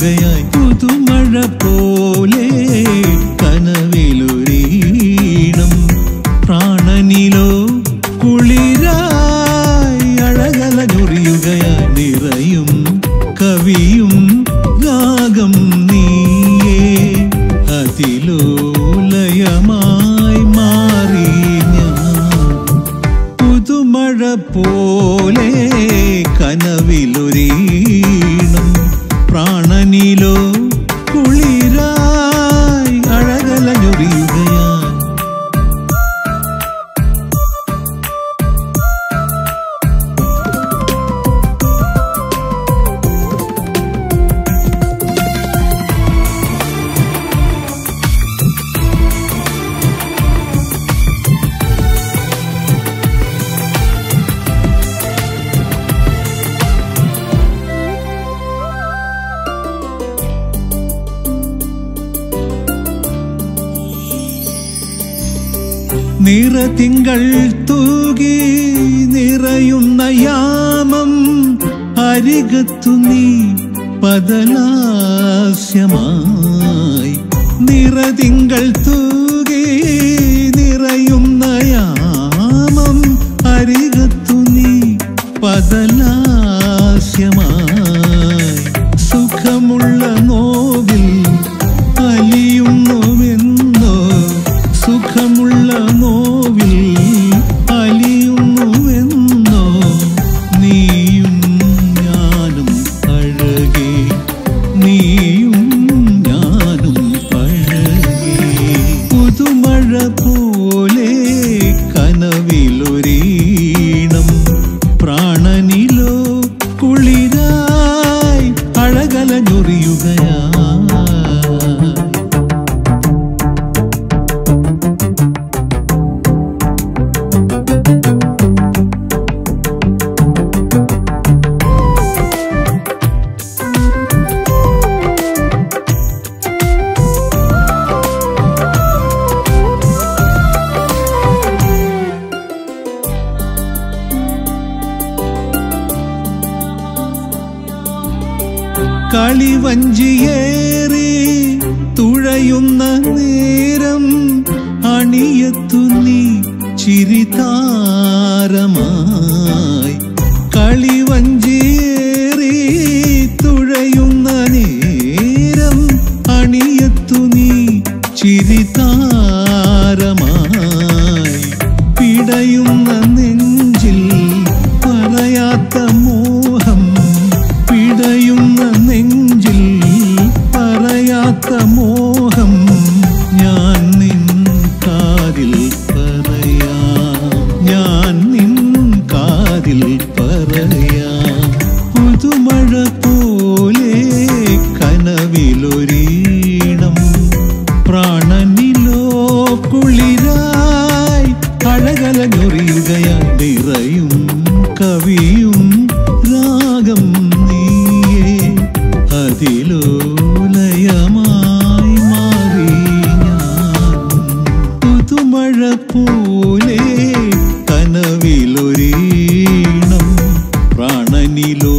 അഴകലഞ്ഞൊറിയുകയായി പുതുമഴ പോലെ കനവിലൊരീണം. പ്രാണനിലോ കുളിരായി അഴകലഞ്ഞൊറിയുകയായി നിറയും കവിയും രാഗം നീയേ. പുതുമഴ പോലെ കനവിലൊരീണം. പ്രാണനിലോ നിറതിങ്കൾ തൂകി നിറയുന്ന യാമം അരികത്തു നീ പതലാസ്യമായി നിറതിങ്കൾ തൂകി പോലെ കനവിലൊരീണം. പ്രാണനിലോ കുളിരായി അഴകലഞ്ഞൊറിയുകയാ. കളിവഞ്ചിയേറി തുഴയുന്ന നേരം അണിയത്തു നീ ചിരിതാരമായി. കളിവഞ്ചിയേറി പുതുമഴ പോലെ കനവിലൊരീണം. പ്രാണനിലോ കുളിരായി അഴകലങ്ങൊറിയുകയായി നിറയും കവിയും രാഗം നീയേ. അതിലോ ലയമായി ഞാൻ. പുതുമഴ പോലെ കനവിലൊരീണം. പ്രാണനിലോ